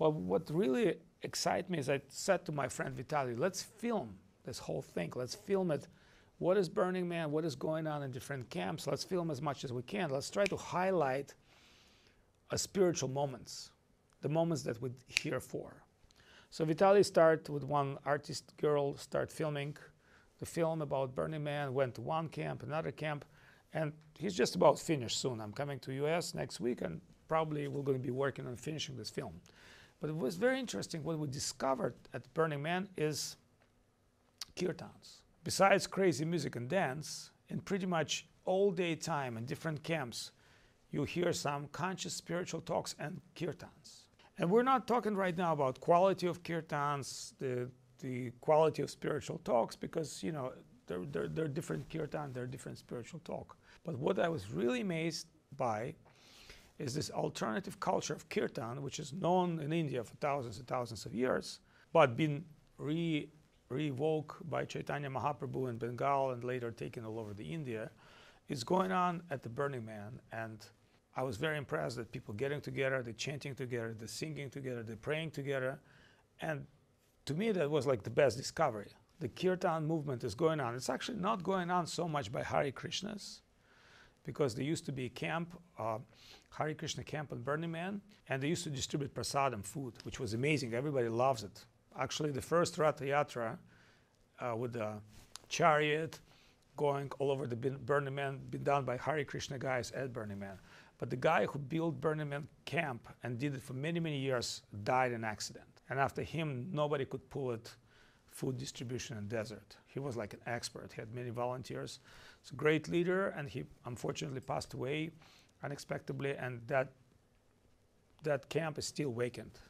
Well, what really excited me is I said to my friend Vitaly, let's film this whole thing. Let's film it. What is Burning Man? What is going on in different camps? Let's film as much as we can. Let's try to highlight a spiritual moments, the moments that we're here for. So Vitaly started with one artist girl, start filming the film about Burning Man, went to one camp, another camp, and he's just about finished soon. I'm coming to US next week and probably we're going to be working on finishing this film. But it was very interesting. What we discovered at Burning Man is kirtans. Besides crazy music and dance, in pretty much all day time in different camps, you hear some conscious spiritual talks and kirtans. And we're not talking right now about quality of kirtans, the, the quality of spiritual talks, because, you know, they're, they're, they're different kirtan, they're different spiritual talk. But what I was really amazed by is this alternative culture of kirtan, which is known in India for thousands and thousands of years, but been re revoked by Chaitanya Mahaprabhu in Bengal and later taken all over the India, is going on at the Burning Man. And I was very impressed that people getting together, they're chanting together, they're singing together, they're praying together. And to me, that was like the best discovery. The Kirtan movement is going on. It's actually not going on so much by Hare Krishnas, because there used to be a camp, uh, Hare Krishna camp on Burning Man, and they used to distribute prasadam food, which was amazing. Everybody loves it. Actually, the first Ratha Yatra uh, with the chariot going all over the Burning Man, been done by Hare Krishna guys at Burning Man. But the guy who built Burning Man camp and did it for many, many years died in accident. And after him, nobody could pull it food distribution in desert. He was like an expert. He had many volunteers. He's a great leader, and he unfortunately passed away unexpectedly, and that that camp is still vacant.